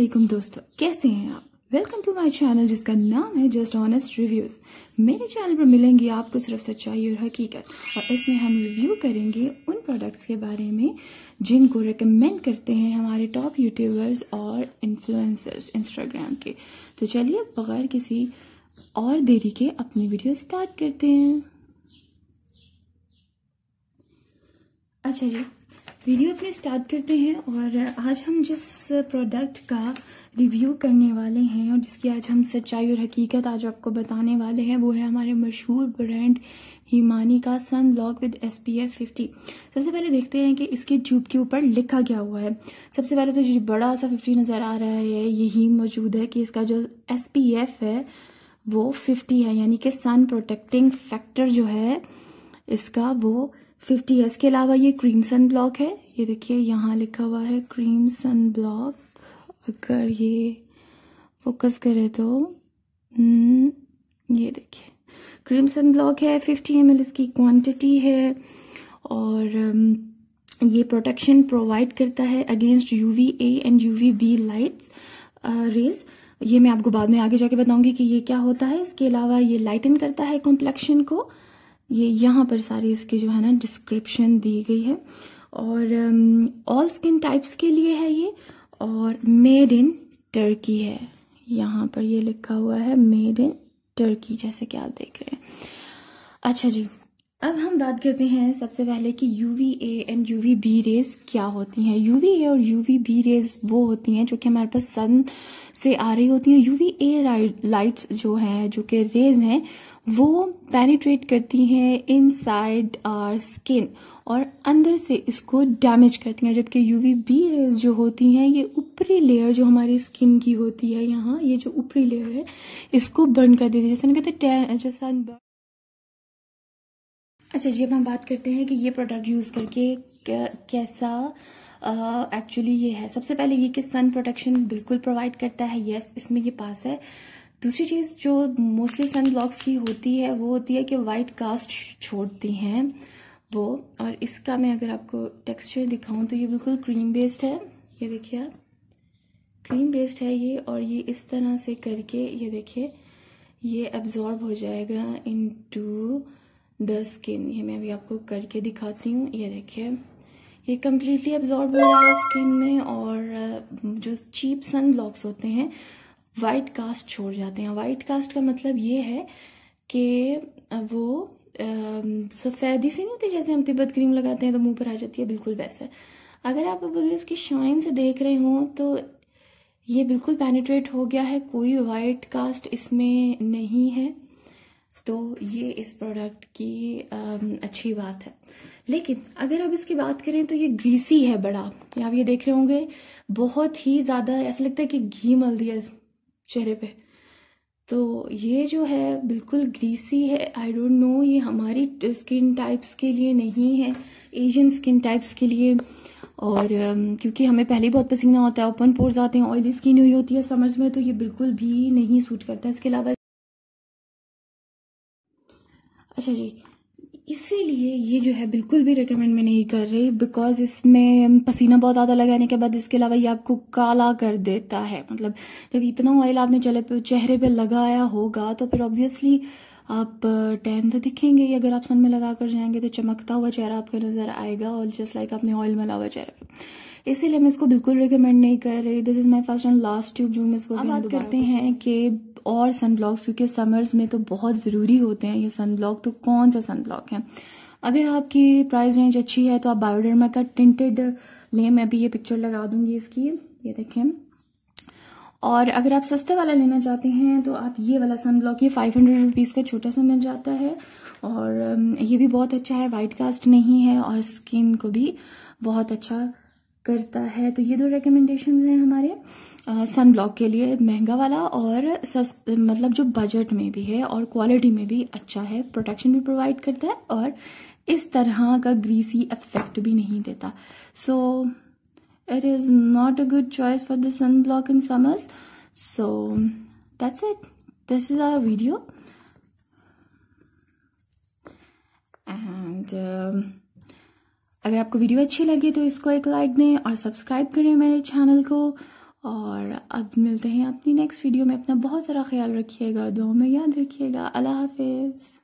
वालेकुम दोस्तों। कैसे हैं आप? वेलकम टू माय चैनल जिसका नाम है जस्ट ऑनेस्ट रिव्यूज़ मेरे चैनल पर मिलेंगी आपको सिर्फ़ सच्चाई और हकीकत। और इसमें हम रिव्यू करेंगे उन प्रोडक्ट्स के बारे में, जिनको रिकमेंड करते हैं हमारे टॉप यूट्यूबर्स और इन्फ्लुएंसर्स इंस्टाग्राम के। तो चलिए, बगैर किसी और देरी के अपनी वीडियो स्टार्ट करते हैं। अच्छा जी। वीडियो अपने स्टार्ट करते हैं और आज हम जिस प्रोडक्ट का रिव्यू करने वाले हैं और जिसकी आज हम सच्चाई और हकीकत आज आपको बताने वाले हैं, वो है हमारे मशहूर ब्रांड हिमानी का sun lock with S P F fifty सबसे पहले देखते हैं कि इसके ट्यूब के ऊपर लिखा क्या हुआ है। सबसे पहले तो जो बड़ा सा फिफ्टी नज़र आ रहा है, यही मौजूद है कि इसका जो एस पी एफ़ है, वो फिफ्टी है, यानी कि सन प्रोटेक्टिंग फैक्टर जो है, इसका वो फिफ्टी है इसके अलावा ये क्रीम सन ब्लॉक है। ये देखिए यहाँ लिखा हुआ है क्रीम सन ब्लॉक अगर ये फोकस करे तो हम्म, ये देखिए। क्रीम सन ब्लॉक है फिफ्टी एम इसकी क्वांटिटी है और ये प्रोटेक्शन प्रोवाइड करता है against UV A and UV B lights rays ये मैं आपको बाद में आगे जाके बताऊँगी कि ये क्या होता है। इसके अलावा ये लाइटन करता है कॉम्प्लेक्शन को। ये यहाँ पर सारी इसकी जो है ना डिस्क्रिप्शन दी गई है। और ऑल स्किन टाइप्स के लिए है ये, और मेड इन टर्की है। यहाँ पर ये लिखा हुआ है मेड इन टर्की जैसे कि आप देख रहे हैं। अच्छा जी अब हम बात करते हैं सबसे पहले कि UV A and UV B rays क्या होती हैं। यूवी ए और यूवी बी रेज वो होती हैं जो कि हमारे पास सन से आ रही होती हैं। यूवी ए लाइट्स जो हैं, जो कि रेज हैं, वो पेनिट्रेट करती हैं इनसाइड आर स्किन और अंदर से इसको डैमेज करती हैं। जबकि यूवी बी रेज जो होती हैं, ये ऊपरी लेयर जो हमारी स्किन की होती है, यहाँ ये जो ऊपरी लेयर है, इसको बर्न कर देती है। जैसे कहते हैं जैसा अच्छा जी, अब हम बात करते हैं कि ये प्रोडक्ट यूज़ करके कैसा एक्चुअली ये है। सबसे पहले ये कि सन प्रोटेक्शन बिल्कुल प्रोवाइड करता है। यस इसमें ये पास है। दूसरी चीज़ जो मोस्टली सन ब्लॉक्स की होती है, वो होती है कि वाइट कास्ट छोड़ती हैं वो। और इसका मैं अगर आपको टेक्सचर दिखाऊँ तो ये बिल्कुल क्रीम बेस्ड है। ये देखिए आप। क्रीम बेस्ड है ये और ये इस तरह से करके, ये देखिए, ये एब्जॉर्ब हो जाएगा इनटू द स्किन, ये मैं अभी आपको करके दिखाती हूँ। ये देखिए, ये कम्प्लीटली एब्जॉर्ब हो रहा है स्किन में और जो चीप सन ब्लॉक्स होते हैं वाइट कास्ट छोड़ जाते हैं। वाइट कास्ट का मतलब ये है कि वो सफ़ेदी से नहीं होती, जैसे हम तिब्बत क्रीम लगाते हैं तो मुँह पर आ जाती है, बिल्कुल वैसे। अगर आप अब अगर इसकी शाइन से देख रहे हो तो ये बिल्कुल पेनिट्रेट हो गया है, कोई वाइट कास्ट इसमें नहीं है। तो ये इस प्रोडक्ट की अच्छी बात है। लेकिन अगर अब इसकी बात करें तो ये ग्रीसी है बड़ा। आप ये देख रहे होंगे? बहुत ही ज़्यादा ऐसा लगता है कि घी मल दिया चेहरे पे। तो ये जो है बिल्कुल ग्रीसी है। आई डोंट नो ये हमारी स्किन टाइप्स के लिए नहीं है। एशियन स्किन टाइप्स के लिए। और क्योंकि हमें पहले ही बहुत पसीना होता है, ओपन पोर्स आते हैं ऑयली स्किन हुई होती है समझ में तो ये बिल्कुल भी नहीं सूट करता। इसके अलावा अच्छा जी इसीलिए ये जो है बिल्कुल भी रिकमेंड मैं नहीं कर रही बिकॉज़ इसमें पसीना बहुत ज़्यादा लगाने के बाद इसके अलावा ये आपको काला कर देता है। मतलब जब इतना ऑयल आपने चले पे चेहरे पे लगाया होगा तो फिर ऑब्वियसली आप टैन तो दिखेंगे ही। अगर आप सन में लगा कर जाएँगे तो चमकता हुआ चेहरा आपको नज़र आएगा और जस्ट लाइक आपने ऑयल मला हुआ चेहरे पे। इसीलिए मैं इसको बिल्कुल रिकमेंड नहीं कर रही। This is my first and last tube जो मैं इसको बात करते हैं कि और सन ब्लॉक्स क्योंकि समर्स में तो बहुत ज़रूरी होते हैं ये सन ब्लॉक तो कौन सा सन ब्लॉक है? अगर आपकी प्राइस रेंज अच्छी है तो आप बायोडर्मा का टिंटेड लें, मैं भी ये पिक्चर लगा दूँगी इसकी, ये देखें। और अगर आप सस्ते वाला लेना चाहते हैं तो आप ये वाला सन ब्लॉक ये फाइव हंड्रेड रुपीज़ का छोटा सा मिल जाता है। और ये भी बहुत अच्छा है वाइट कास्ट नहीं है और स्किन को भी बहुत अच्छा करता है। तो ये दो रिकमेंडेशन हैं हमारे सन ब्लॉक के लिए महँगा वाला और सस्त मतलब जो बजट में भी है और क्वालिटी में भी अच्छा है प्रोटेक्शन भी प्रोवाइड करता है और इस तरह का ग्रीसी इफ़ेक्ट भी नहीं देता। So it is not a good choice for the sun block in summers so that's it this is our video and अगर आपको वीडियो अच्छी लगी तो इसको एक लाइक दें और सब्सक्राइब करें मेरे चैनल को। और अब मिलते हैं अपनी नेक्स्ट वीडियो में। अपना बहुत सारा ख्याल रखिएगा और दुआ में याद रखिएगा। अल्लाह हाफिज़।